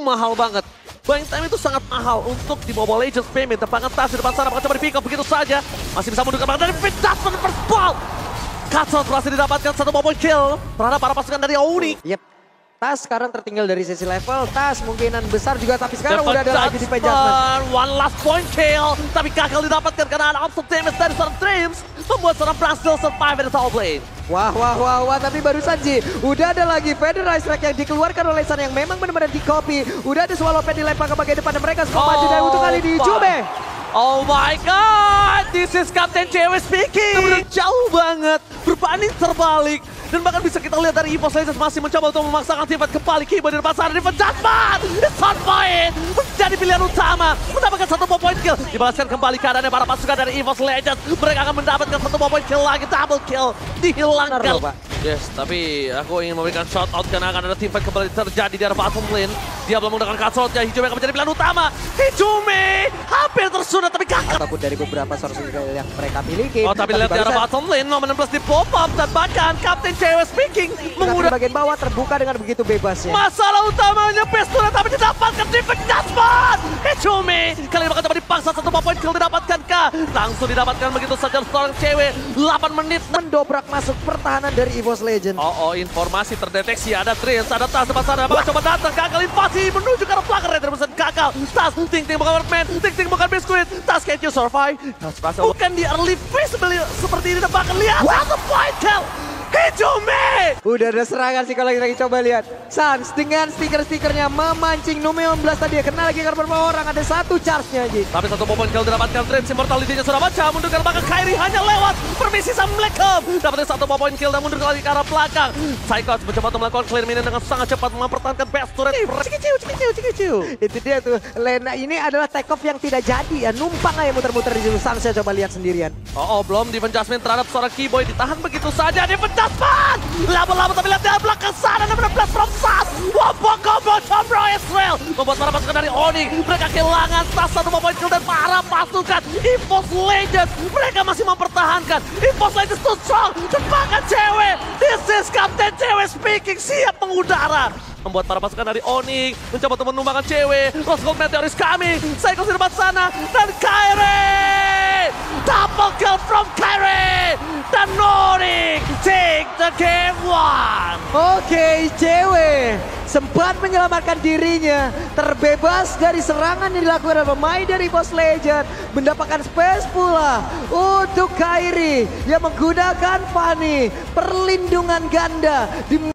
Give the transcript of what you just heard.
mahal banget. Buying time itu sangat mahal untuk di Mobile Legends payment. Tepangan tas di depan sana, bakal coba di pick up begitu saja. Masih bisa mundur kembali dari Fit Dustman first ball. Cutshot berhasil didapatkan satu mobile kill terhadap para pasukan dari Onyx. Yep. Tas sekarang tertinggal dari sisi level. Tas kemungkinan besar juga tapi sekarang Dapat udah ada lagi di Dustman, penjasman. One last point kill. Tapi gagal didapatkan karena ada offset damage dari seorang Dreams. Membuat seorang berhasil survive dari lane. Wah, wah, wah, wah, tapi barusan Ji, udah ada lagi Federalized Strike yang dikeluarkan oleh San yang memang benar-benar di copy. Udah ada Swallow Pad dilempar ke bagian depan dan mereka semua maju dari untuk kali di Jume. Oh my god, this is Captain JW speaking. Benar jauh banget, berbanding terbalik. Dan bahkan bisa kita lihat dari EVOS Legends masih mencoba untuk memaksakan tifat kembali depan sana. Di Jasmine, it's on fire. Menjadi pilihan utama, mendapatkan satu point kill. Dibalaskan kembali keadaannya para pasukan dari EVOS Legends. Mereka akan mendapatkan satu point kill lagi, double kill. Dihilangkan. Benar. Yes, tapi aku ingin memberikan shout out karena akan ada teamfight kembali terjadi di arah bottom lane. Dia belum menggunakan cutshotnya, Hijome akan menjadi pilihan utama. Hijome hampir tersunat tapi gagal. Ataupun dari beberapa source yang mereka miliki. Oh tapi lihat di arah bottom lane, nomor 16 di pop up dan bahkan Captain CW speaking menggunakan bagian bawah terbuka dengan begitu bebasnya. masalah utamanya Pestura tapi didapatkan di Jasmine. Hijome kali ini bakal coba dipaksa satu point kill didapatkan Langsung didapatkan begitu saja seorang cewek 8 menit Mendobrak masuk pertahanan dari EVOS Legend. Oh, oh, informasi terdeteksi. Ada Tris, ada Tas depan sana. Bakal coba datang, gagal invasi. Menuju ke arah belakang. Red Revolution gagal. Tas, Ting Ting bukan Birdman. Ting Ting bukan Biskuit. Tas, can you survive? Tas. Bukan di early phase seperti ini. Bahkan lihat, satu point kill. Hijome! Udah ada serangan sih kalau lagi coba lihat. Sans dengan stiker-stikernya memancing Numeo 11 tadi ya. Kena lagi karena beberapa orang. Ada satu charge-nya Ji. Tapi satu point kill didapatkan Tris. Immortality-nya sudah baca. Mundur ke belakang. Kairi hanya lewat. Permisi sama Blackham. Dapatnya satu point kill dan mundur lagi ke arah belakang. Psychos mencoba untuk melakukan clear minion dengan sangat cepat. Mempertahankan best turret. Cikiciu, cikiciu, cikiciu. Itu dia tuh. Lena ini adalah take off yang tidak jadi ya. Numpang aja muter-muter di situ. Sans coba lihat sendirian. Oh, oh belum Defense Jasmine terhadap seorang Keyboy ditahan begitu saja Defense Jasmine lama-lama tapi lihat dari belakang sana 16 from Sas. Combo Chomro Israel membuat para pasukan dari Onyx mereka kehilangan Sas satu point kill dan para pasukan Impos Legends mereka masih mempertahankan. Impos Legends too strong dan bahkan cewek. This is Captain cewek speaking siap mengudara. Membuat para pasukan dari Onyx mencoba untuk menumbangkan cewek. Lost Gold Meteor is coming Psycho di depan sana dan Kyrie the game one Oke, cewek sempat menyelamatkan dirinya, terbebas dari serangan yang dilakukan oleh pemain dari Boss Legend, mendapatkan space pula untuk Kairi yang menggunakan Fanny, perlindungan ganda di